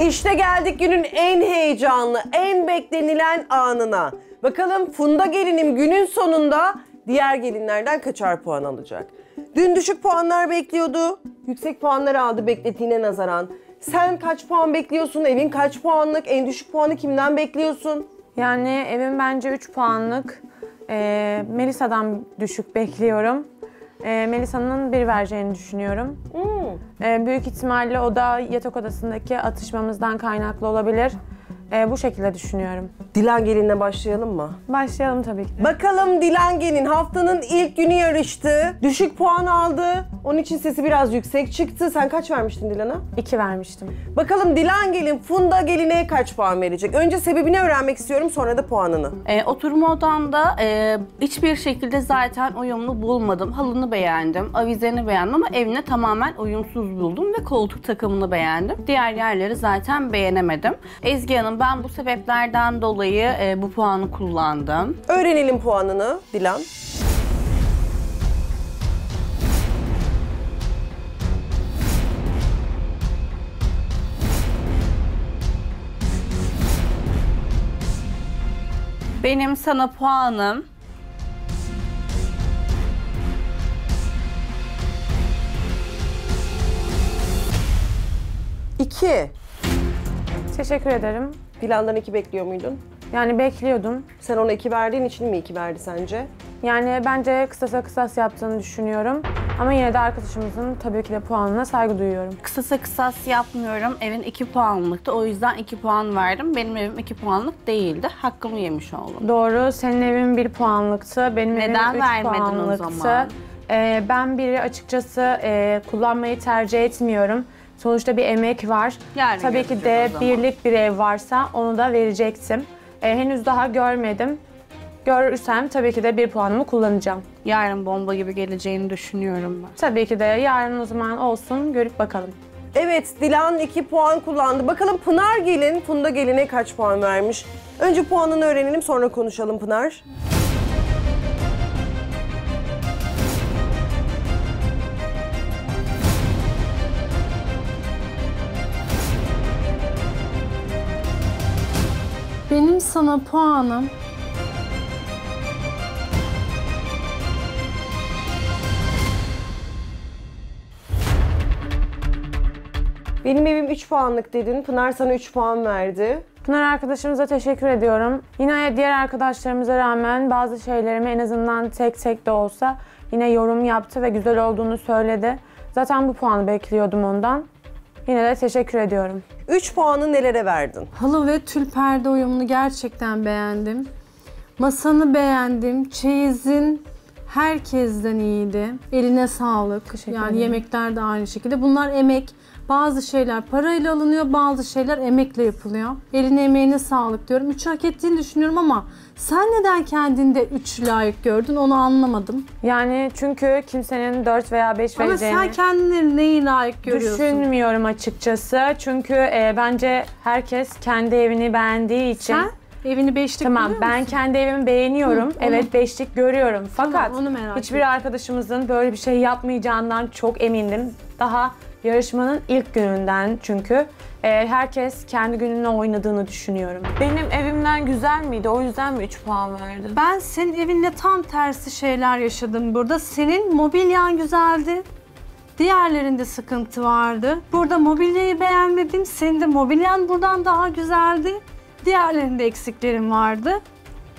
İşte geldik günün en heyecanlı, en beklenilen anına. Bakalım Funda gelinim günün sonunda diğer gelinlerden kaçar puan alacak? Dün düşük puanlar bekliyordu. Yüksek puanlar aldı beklediğine nazaran. Sen kaç puan bekliyorsun? Evin kaç puanlık? En düşük puanı kimden bekliyorsun? Yani evim bence 3 puanlık. Ee, Melisa'dan düşük bekliyorum. Ee, Melisa'nın bir vereceğini düşünüyorum. Ee, büyük ihtimalle o da yatak odasındaki atışmamızdan kaynaklı olabilir. Ee, bu şekilde düşünüyorum. Dilan gelinle başlayalım mı? Başlayalım tabii ki. de. Bakalım Dilan Gelin haftanın ilk günü yarıştı. Düşük puan aldı. Onun için sesi biraz yüksek çıktı. Sen kaç vermiştin Dilan'a? 2 vermiştim. Bakalım Dilan Gelin Funda Gelin'e kaç puan verecek? Önce sebebini öğrenmek istiyorum sonra da puanını. E, oturma odamda e, hiçbir şekilde zaten uyumlu bulmadım. Halını beğendim, avizeni beğendim ama evine tamamen uyumsuz buldum ve koltuk takımını beğendim. Diğer yerleri zaten beğenemedim. Ezgi Hanım ben bu sebeplerden dolayı e, bu puanı kullandım. Öğrenelim puanını Dilan. Benim sana puanım 2. Teşekkür ederim. Dilan'dan 2 bekliyor muydun? Yani bekliyordum. Sen ona 2 verdiğin için mi 2 verdi sence? Yani bence kısasa kısas yaptığını düşünüyorum. Ama yine de arkadaşımızın tabii ki de puanına saygı duyuyorum. kısasa kısas yapmıyorum. Evin 2 puanlıktı. O yüzden 2 puan verdim. Benim evim 2 puanlık değildi. Hakkımı yemiş oldum. Doğru, senin evin bir puanlıktı, benim Neden evim üç vermedin o puanlıktı. zaman? Ee, ben biri açıkçası e, kullanmayı tercih etmiyorum. Sonuçta bir emek var. Yarın Tabii ki de göreceğiz o zaman. birlik bir ev varsa onu da verecektim. Ee, henüz daha görmedim. Görürsem tabii ki de bir puanımı kullanacağım. Yarın bomba gibi geleceğini düşünüyorum ben. Tabii ki de yarın o zaman olsun, görüp bakalım. Evet Dilan 2 puan kullandı. Bakalım Pınar Gelin Funda Gelin'e kaç puan vermiş? Önce puanını öğrenelim sonra konuşalım Pınar. Benim sana puanım Benim evim 3 puanlık dedin. Pınar sana 3 puan verdi. Pınar arkadaşımıza teşekkür ediyorum. Yine diğer arkadaşlarımıza rağmen bazı şeylerimi en azından tek tek de olsa yine yorum yaptı ve güzel olduğunu söyledi. Zaten bu puanı bekliyordum ondan. Yine de teşekkür ediyorum. 3 puanı nelere verdin? halı ve tül perde uyumunu gerçekten beğendim. Masanı beğendim. Çeyizin herkesten iyiydi. Eline sağlık. Teşekkür yani ederim. yemekler de aynı şekilde. Bunlar emek. Bazı şeyler parayla alınıyor, bazı şeyler emekle yapılıyor. Eline emeğine sağlık diyorum. Üç hak ettiğini düşünüyorum ama sen neden kendinde üç layık gördün onu anlamadım. Yani çünkü kimsenin 4 veya 5 Ama vereceğini sen kendini neyi layık görüyorsun? düşünmüyorum açıkçası. Çünkü e, bence herkes kendi evini beğendiği için... Sen evini beşlik Tamam buluyor ben musun? kendi evimi beğeniyorum. Evet beşlik görüyorum. Fakat onu merak hiçbir arkadaşımızın böyle bir şey yapmayacağından çok emindim. Daha yarışmanın ilk gününden çünkü e, herkes kendi gününü oynadığını düşünüyorum. Benim evimden güzel miydi? O yüzden mi 3 puan verdin? Ben senin evinle tam tersi şeyler yaşadım burada. Senin mobilyan güzeldi. Diğerlerinde sıkıntı vardı. Burada mobilyayı beğenmedim. Senin de mobilyan buradan daha güzeldi. Diğerlerinde eksiklerim vardı.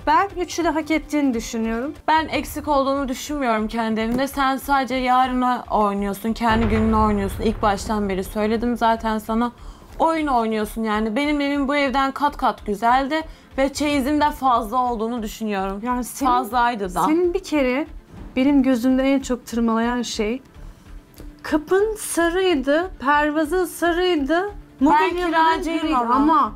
Ben üçü de hak ettiğini düşünüyorum. Ben eksik olduğunu düşünmüyorum kendi evimde. Sen sadece yarına oynuyorsun, kendi gününü oynuyorsun. İlk baştan beri söyledim zaten sana. Oyun oynuyorsun yani. Benim evim bu evden kat kat güzeldi ve çeyizim de fazla olduğunu düşünüyorum. Yani senin, Fazlaydı da. senin bir kere benim gözümde en çok tırmalayan şey kapın sarıydı, pervazın sarıydı. mobilyaların kiracıyım griydi. ama. ama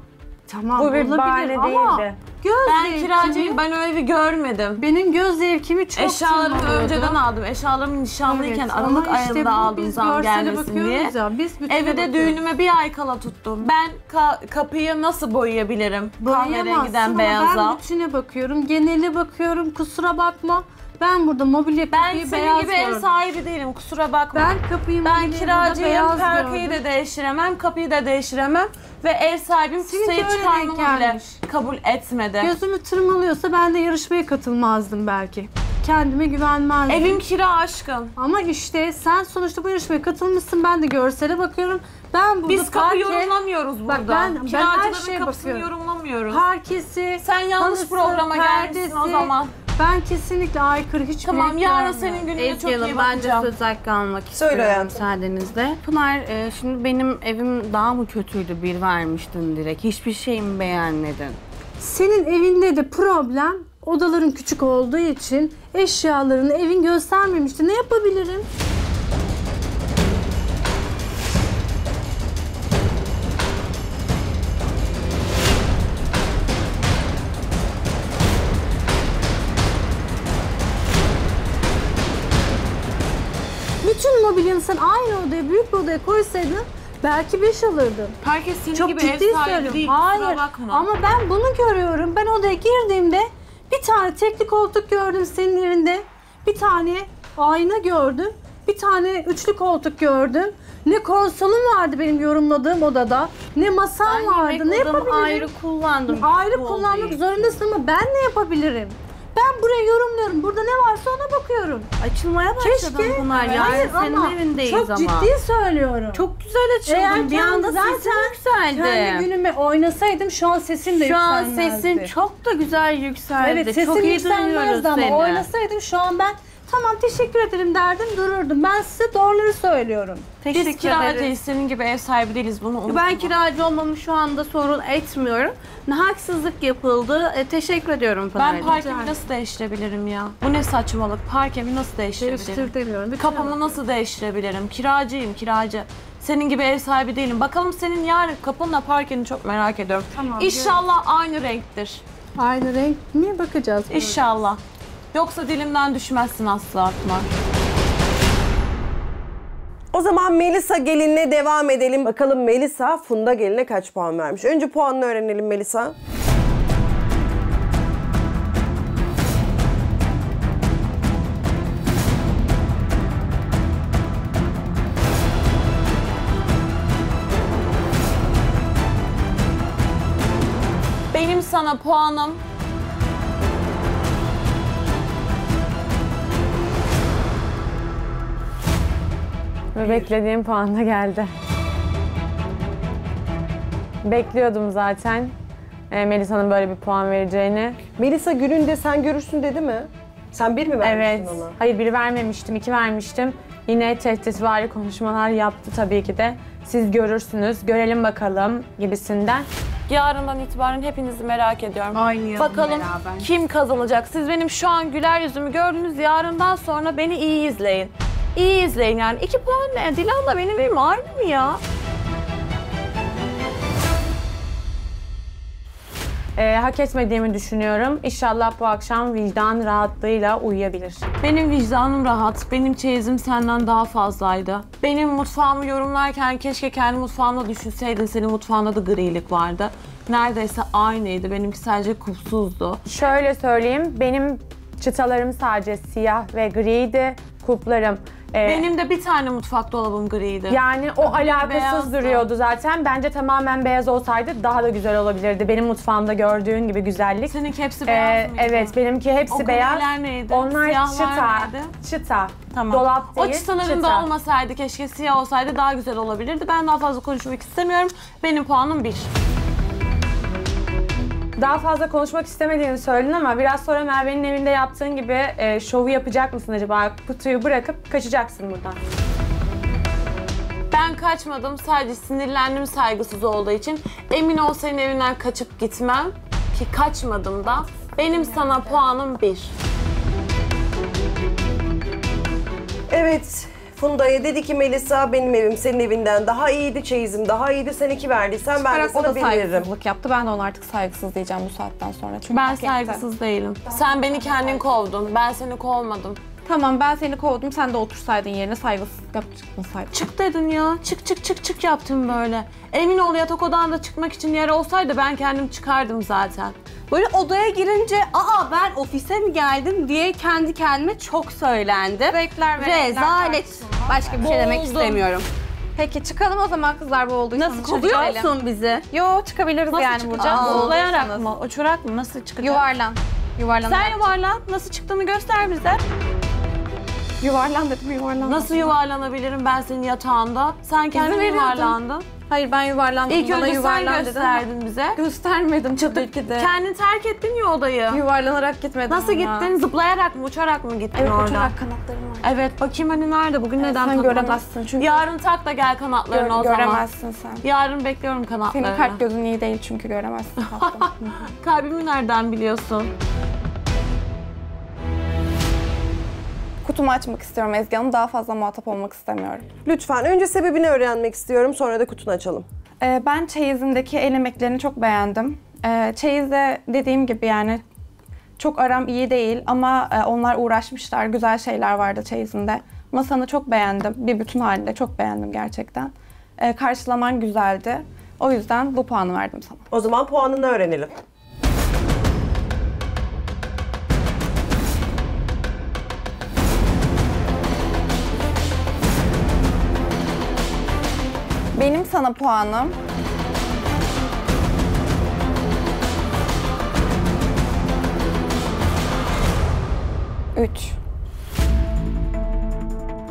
tamam Bu bir olabilir bahane ama değildi. Göz Ben zevkimi- kiracıyım. Ben o evi görmedim. Benim göz zevkimi çok Eşyalarımı tırmalıyordu. önceden aldım. Eşyalarımı nişanlıyken Evet, Aralık ama işte ayında bu aldım biz zam görsele gelmesin diye. bakıyoruz Ya, biz bütüne Evi de bakıyoruz. düğünüme bir ay kala tuttum. Ben ka- kapıyı nasıl boyayabilirim? Boyayamazsın Kahverengiden ama beyaza. Ben bütüne bakıyorum, genele bakıyorum. Kusura bakma. Ben burada mobilya Ben kapıyı senin beyaz gibi ev gördüm. sahibi değilim kusura bakma. Ben kapıyı Ben mobilyayı kiracıyım, burada beyaz perkeyi gördüm. de değiştiremem, kapıyı da değiştiremem ve ev sahibim Seninki öyle çıkarmamı denk bile gelmiş. kabul etmedi. Gözümü tırmalıyorsa ben de yarışmaya katılmazdım belki. Kendime güvenmezdim. Evim kira aşkım. Ama işte sen sonuçta bu yarışmaya katılmışsın. Ben de görsele bakıyorum. Ben burada Biz kapı parke- yorumlamıyoruz burada. ben- ben her Kiracıların şeye kapısını bakıyorum. yorumlamıyoruz. Parkesi, Sen yanlış halısı, programa gelmişsin o perdesi. zaman. Ben kesinlikle aykırı hiçbir Tamam renk yarın görmüyorum. senin gününe çok Ezgi iyi Hanım bence bakacağım. söz hakkı almak Söyle istiyorum hayatım. müsaadenizle. Pınar e, şimdi benim evim daha mı kötüydü bir vermiştin direkt. Hiçbir şeyimi beğenmedin. Senin evinde de problem odaların küçük olduğu için eşyalarını evin göstermemişti. Ne yapabilirim? Sen aynı odaya, büyük bir odaya koysaydın belki 5 alırdın. Herkes senin Çok gibi ciddi ev sahibi söylüyorum. değil Hayır. bakma. Ama ben bunu görüyorum. Ben odaya girdiğimde bir tane tekli koltuk gördüm senin evinde. Bir tane ayna gördüm. Bir tane üçlü koltuk gördüm. Ne konsolum vardı benim yorumladığım odada. Ne masam Ben vardı. yemek Ne odamı yapabilirim? ayrı kullandım. Ayrı bu kullanmak odayı. zorundasın ama ben ne yapabilirim? Ben buraya yorumluyorum. Burada ne varsa ona bakıyorum. Açılmaya başladım Keşke. Pınar. Yarın Hayır senin ama evindeyiz çok ama. ciddi söylüyorum. Çok güzel Eğer açıldın. Bir kendi anda zaten sesin yükseldi. Kendi günüme oynasaydım şu an sesim de Şu an yükselmezdi. sesin çok da güzel yükseldi. Evet sesim çok iyi yükselmezdi duyuyoruz ama seni. oynasaydım şu an ben tamam teşekkür ederim derdim dururdum. Ben size doğruları söylüyorum. Biz Teşekkür kiracıyız, ederiz. senin gibi ev sahibi değiliz bunu unutma. Ben kiracı olmamı şu anda sorun etmiyorum. Haksızlık yapıldı. E, teşekkür ediyorum Pınar'cığım. Ben parkemi nasıl değiştirebilirim ya? Bu ne saçmalık? Parkemi nasıl değiştirebilirim? Değiştir demiyorum. Kapımı nasıl değiştirebilirim? Kiracıyım, kiracı. Senin gibi ev sahibi değilim. Bakalım senin yarın kapınla parkeni çok merak ediyorum. Tamam, İnşallah aynı renktir. Aynı renk mi bakacağız? İnşallah. Yoksa dilimden düşmezsin asla Pınar. O zaman Melisa gelinle devam edelim. Bakalım Melisa Funda geline kaç puan vermiş? Önce puanını öğrenelim Melisa. Benim sana puanım Ve beklediğim puan da geldi. Bekliyordum zaten e, Melisa'nın böyle bir puan vereceğini. Melisa gününde sen görürsün dedi mi? Sen bir mi vermiştin Evet. ona? Hayır bir vermemiştim, iki vermiştim. Yine tehditvari konuşmalar yaptı tabii ki de. Siz görürsünüz, görelim bakalım gibisinden. yarından itibaren hepinizi merak ediyorum. Oynayalım Bakalım beraber. kim kazanacak? Siz benim şu an güler yüzümü gördünüz. Yarından sonra beni iyi izleyin. İyi izleyin yani. iki puan ne? Dilan'la benim evim aynı mı ya? E, hak etmediğimi düşünüyorum. İnşallah bu akşam vicdan rahatlığıyla uyuyabilir. Benim vicdanım rahat. Benim çeyizim senden daha fazlaydı. Benim mutfağımı yorumlarken keşke kendi mutfağında düşünseydin. Senin mutfağında da grilik vardı. Neredeyse aynıydı. Benimki sadece kupsuzdu. Şöyle söyleyeyim, benim çıtalarım sadece siyah ve griydi. Kuplarım e, Benim de bir tane mutfak dolabım griydi. Yani o alakasız beyazdı. duruyordu zaten. Bence tamamen beyaz olsaydı daha da güzel olabilirdi. Benim mutfağımda gördüğün gibi güzellik. Seninki hepsi Ee, beyaz mıydı? evet benimki hepsi O beyaz. griler neydi? Onlar Siyahlar çıta. neydi? Çıta. Tamam. Dolap değil. o çıtaların çıta. da olmasaydı keşke siyah olsaydı daha güzel olabilirdi. Ben daha fazla konuşmak istemiyorum. Benim puanım 1. Daha fazla konuşmak istemediğini söyledin ama biraz sonra Merve'nin evinde yaptığın gibi e, şovu yapacak mısın acaba? Kutuyu bırakıp kaçacaksın buradan. Ben kaçmadım. Sadece sinirlendim saygısız olduğu için. Emin ol senin evinden kaçıp gitmem. Ki kaçmadım da. Benim sana puanım 1. Evet. Funda'ya dedi ki Melisa benim evim senin evinden daha iyiydi, çeyizim daha iyiydi. Sen iki verdiysen ben de Bırak o sana da bir veririm. saygısızlık yaptı. Ben de ona artık saygısız diyeceğim bu saatten sonra. Çünkü Ben hak etti. saygısız değilim. Sen beni kendin kovdun. Ben seni kovmadım. Tamam ben seni kovdum. Sen de otursaydın yerine saygısızlık yapmasaydın. Çık dedin ya. Çık çık çık çık yaptım böyle. Emin ol yatak odan da çıkmak için yer olsaydı ben kendim çıkardım zaten. Böyle odaya girince aa ben ofise mi geldim diye kendi kendime çok söylendi. Zevkler ve renkler Rezalet. Başka bir şey demek Boğuldum. istemiyorum. Peki çıkalım o zaman kızlar bu olduysa. Nasıl kovuyorsun bizi? Yo çıkabiliriz Nasıl yani buradan. Zıplayarak Olduysanız. mı? Uçarak mı? Nasıl çıkacağız? Yuvarlan. Yuvarlan. Sen yuvarlan. Nasıl çıktığını göster bize. Yuvarlan dedim yuvarlan. Nasıl yuvarlanabilirim ben senin yatağında? Sen kendin veriyordun. yuvarlandın. Hayır ben yuvarlandım. İlk Bana önce sen yuvarlan dedin. gösterdin bize. Göstermedim tabii ki de. Kendin terk ettin ya odayı. Yuvarlanarak gitmedim Nasıl ama. gittin? Zıplayarak mı, uçarak mı gittin Evet oradan? uçarak kanatlarım var. Evet, bakayım hani nerede? Bugün neden sen takmadın? göremezsin çünkü. Yarın tak da gel kanatlarını Gör- o zaman. göremezsin sen. Yarın bekliyorum kanatlarını. Senin kalp gözün iyi değil çünkü göremezsin tatlım. Kalbimi nereden biliyorsun? Kutumu açmak istiyorum Ezgi Hanım. Daha fazla muhatap olmak istemiyorum. Lütfen önce sebebini öğrenmek istiyorum sonra da kutunu açalım. Ee, ben çeyizindeki el emeklerini çok beğendim. Ee, çeyizde dediğim gibi yani çok aram iyi değil ama e, onlar uğraşmışlar. Güzel şeyler vardı çeyizinde. Masanı çok beğendim. Bir bütün halinde çok beğendim gerçekten. Ee, karşılaman güzeldi. O yüzden bu puanı verdim sana. O zaman puanını öğrenelim. Sana puanım... Üç.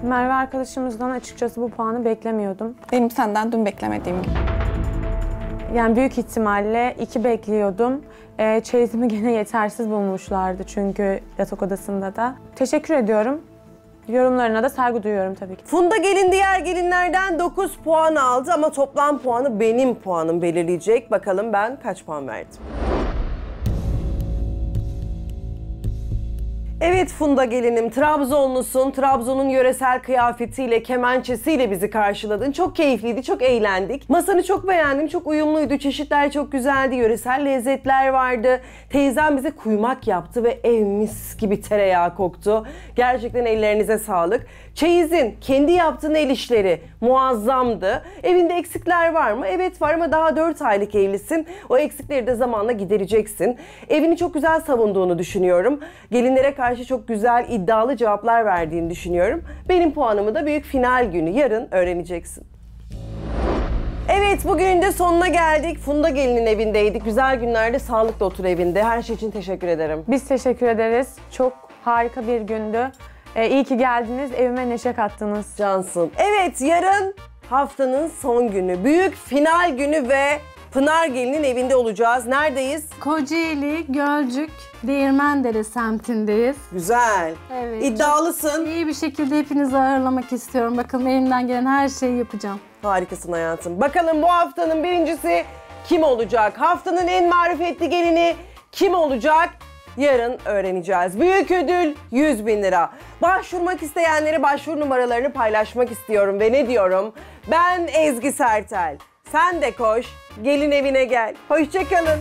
Merve arkadaşımızdan açıkçası bu puanı beklemiyordum. Benim senden dün beklemediğim gibi. Yani büyük ihtimalle iki bekliyordum. Ee, çeyizimi gene yetersiz bulmuşlardı çünkü yatak odasında da. Teşekkür ediyorum. Yorumlarına da saygı duyuyorum tabii ki. Funda gelin diğer gelinlerden 9 puan aldı ama toplam puanı benim puanım belirleyecek. Bakalım ben kaç puan verdim. Evet Funda gelinim, Trabzonlusun. Trabzon'un yöresel kıyafetiyle, kemençesiyle bizi karşıladın. Çok keyifliydi, çok eğlendik. Masanı çok beğendim, çok uyumluydu. Çeşitler çok güzeldi, yöresel lezzetler vardı. Teyzem bize kuymak yaptı ve ev mis gibi tereyağı koktu. Gerçekten ellerinize sağlık. Çeyiz'in kendi yaptığın el işleri muazzamdı. Evinde eksikler var mı? Evet var ama daha 4 aylık evlisin. O eksikleri de zamanla gidereceksin. Evini çok güzel savunduğunu düşünüyorum. Gelinlere karşı çok güzel iddialı cevaplar verdiğini düşünüyorum. Benim puanımı da büyük final günü yarın öğreneceksin. Evet bugün de sonuna geldik. Funda gelinin evindeydik. Güzel günlerde sağlıkla otur evinde. Her şey için teşekkür ederim. Biz teşekkür ederiz. Çok harika bir gündü. Ee, iyi ki geldiniz. Evime neşe kattınız. Cansın. Evet yarın haftanın son günü. Büyük final günü ve Pınar Gelin'in evinde olacağız. Neredeyiz? Kocaeli, Gölcük, Değirmendere semtindeyiz. Güzel. Evet. İddialısın. İyi bir şekilde hepinizi ağırlamak istiyorum. Bakalım elimden gelen her şeyi yapacağım. Harikasın hayatım. Bakalım bu haftanın birincisi kim olacak? Haftanın en marifetli gelini kim olacak? Yarın öğreneceğiz. Büyük ödül 100 bin lira. Başvurmak isteyenlere başvuru numaralarını paylaşmak istiyorum. Ve ne diyorum? Ben Ezgi Sertel. Sen de koş, gelin evine gel. Hoşçakalın.